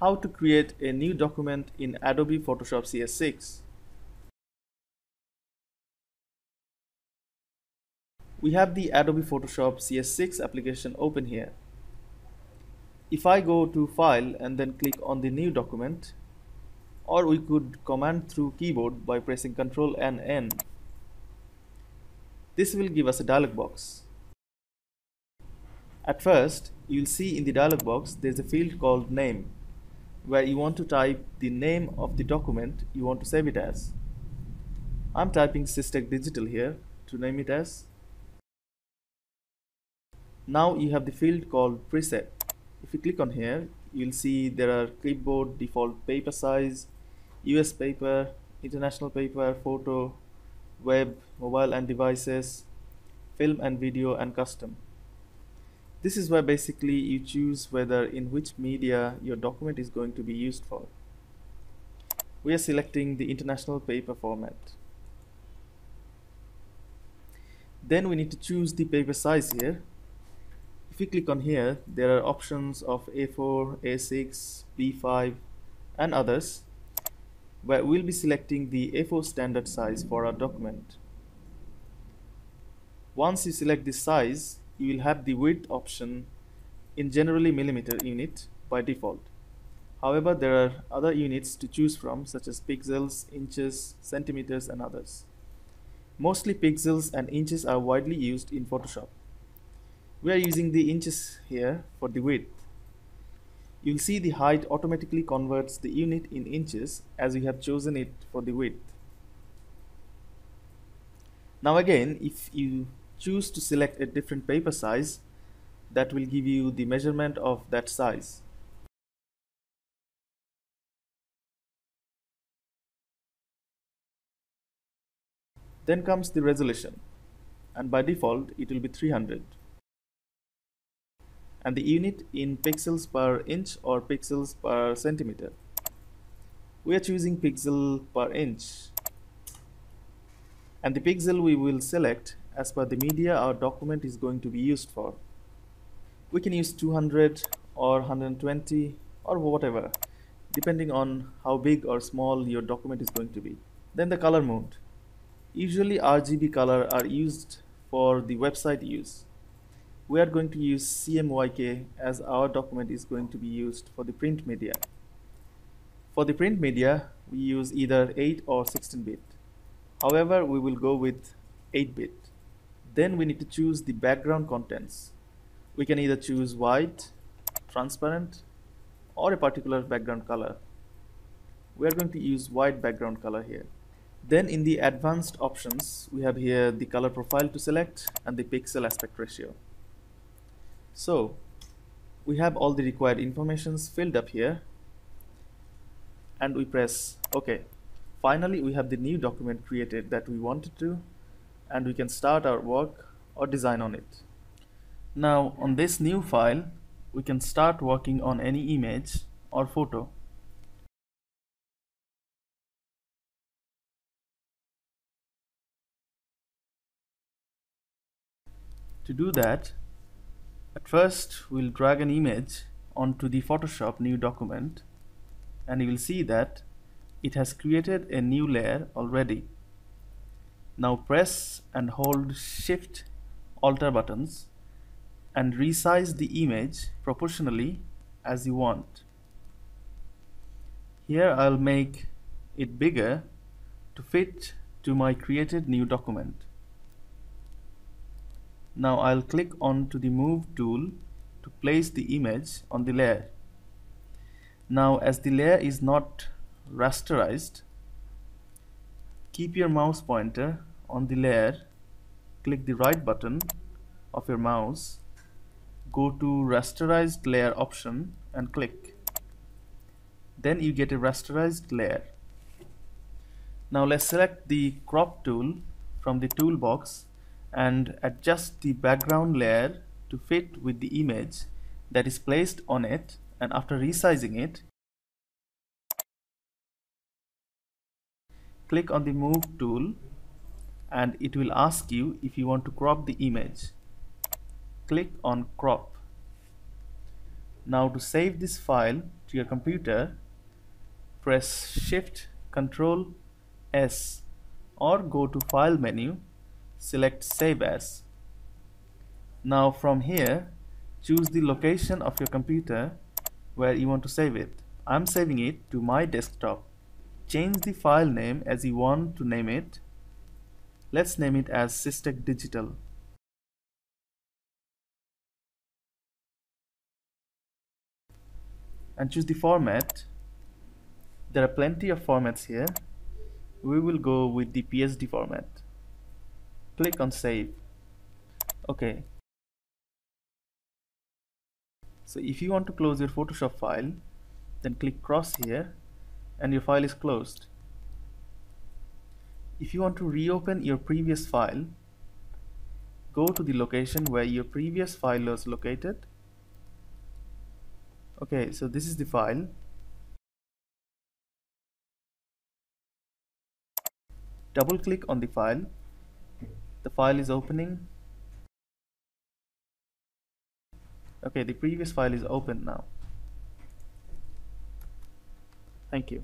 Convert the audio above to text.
How to create a new document in Adobe Photoshop CS6. We have the Adobe Photoshop CS6 application open here. If I go to file and then click on the new document or we could command through keyboard by pressing Ctrl and N. This will give us a dialog box. At first, you'll see in the dialog box there's a field called name where you want to type the name of the document you want to save it as. I'm typing Systech Digital here to name it as. Now you have the field called preset. If you click on here, you'll see there are clipboard, default paper size, US paper, international paper, photo, web, mobile and devices, film and video and custom. This is where basically you choose whether in which media your document is going to be used for. We are selecting the international paper format. Then we need to choose the paper size here. If we click on here, there are options of A4, A6, B5 and others where we'll be selecting the A4 standard size for our document. Once you select this size, you will have the width option in generally millimeter unit by default. However, there are other units to choose from such as pixels, inches, centimeters and others. Mostly pixels and inches are widely used in Photoshop. We are using the inches here for the width. You'll see the height automatically converts the unit in inches as we have chosen it for the width. Now again, if you choose to select a different paper size that will give you the measurement of that size. Then comes the resolution and by default it will be 300 and the unit in pixels per inch or pixels per centimeter. We are choosing pixel per inch and the pixel we will select as per the media our document is going to be used for. We can use 200 or 120 or whatever depending on how big or small your document is going to be. Then the color mode. Usually RGB color are used for the website use. We are going to use CMYK as our document is going to be used for the print media. For the print media, we use either 8 or 16 bit. However, we will go with 8 bit. Then we need to choose the background contents. We can either choose white, transparent, or a particular background color. We are going to use white background color here. Then in the advanced options, we have here the color profile to select and the pixel aspect ratio. So we have all the required informations filled up here and we press OK. Finally, we have the new document created that we wanted to and we can start our work or design on it. Now on this new file we can start working on any image or photo. To do that, at first we'll drag an image onto the Photoshop new document and you will see that it has created a new layer already. Now press and hold shift alter buttons and resize the image proportionally as you want. Here I'll make it bigger to fit to my created new document. Now I'll click on to the move tool to place the image on the layer. Now as the layer is not rasterized, keep your mouse pointer on the layer click the right button of your mouse go to rasterized layer option and click. Then you get a rasterized layer. Now let's select the crop tool from the toolbox and adjust the background layer to fit with the image that is placed on it and after resizing it click on the move tool and it will ask you if you want to crop the image click on crop now to save this file to your computer, press Shift Control S or go to File menu, select Save As. Now from here, choose the location of your computer where you want to save it. I'm saving it to my desktop. Change the file name as you want to name it. Let's name it as Systech Digital. And choose the format. There are plenty of formats here. We will go with the PSD format. Click on save. Okay, so if you want to close your Photoshop file then click cross here and your file is closed if you want to reopen your previous file go to the location where your previous file was located. Okay so this is the file. Double click on the file. The file is opening. Okay the previous file is open now. Thank you